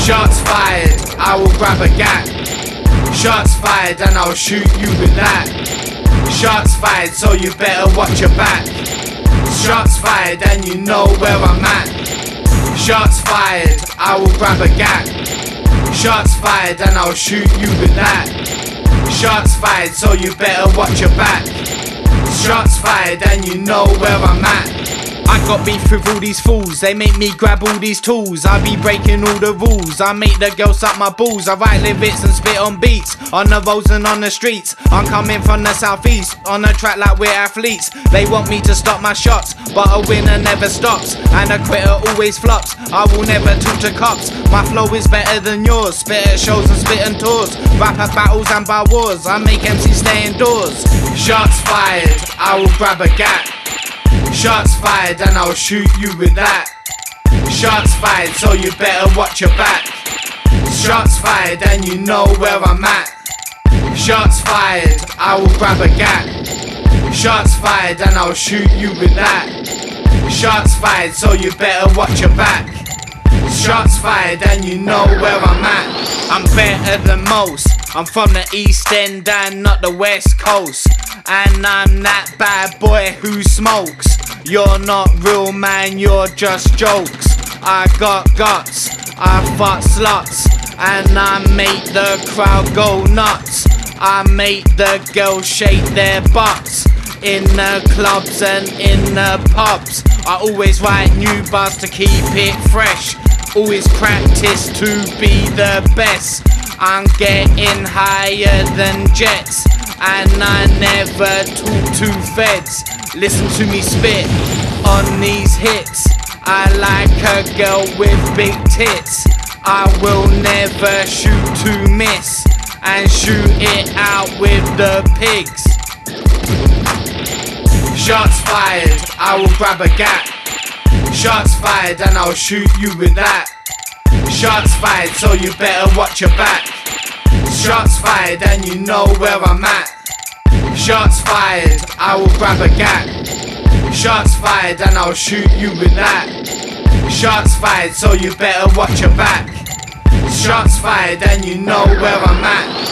Shots fired, I will grab a gap. Shots fired and I'll shoot you with that. Shots fired, so you better watch your back. Shots fired and you know where I'm at. Shots fired, I will grab a gap. Shots fired and I'll shoot you with that. Shots fired, so you better watch your back. Shots fired and you know where I'm at. I got beef with all these fools, they make me grab all these tools. I be breaking all the rules, I make the girls suck my balls. I write lyrics and spit on beats, on the roads and on the streets. I'm coming from the southeast, on a track like we're athletes. They want me to stop my shots, but a winner never stops, and a quitter always flops. I will never talk to cops, my flow is better than yours. Spit at shows and spit on tours, rap at battles and bar wars. I make MCs stay indoors. Shots fired, I will grab a gap. Shots fired and I'll shoot you with that. Shots fired, so you better watch your back. Shots fired and you know where I'm at. Shots fired, I will grab a gap. Shots fired and I'll shoot you with that. Shots fired, so you better watch your back. Shots fired and you know where I'm at. I'm better than most. I'm from the East End and not the West Coast. And I'm that bad boy who smokes. You're not real, man, you're just jokes. I got guts, I fuck sluts, and I make the crowd go nuts. I make the girls shake their butts in the clubs and in the pubs. I always write new bars to keep it fresh. Always practice to be the best. I'm getting higher than jets, and I never talk to feds. Listen to me spit on these hits. I like a girl with big tits. I will never shoot to miss and shoot it out with the pigs. Shots fired, I will grab a gap. Shots fired and I'll shoot you with that. Shots fired, so you better watch your back. Shots fired and you know where I'm at. Shots fired, I will grab a gap. Shots fired and I'll shoot you with that. Shots fired, so you better watch your back. Shots fired and you know where I'm at.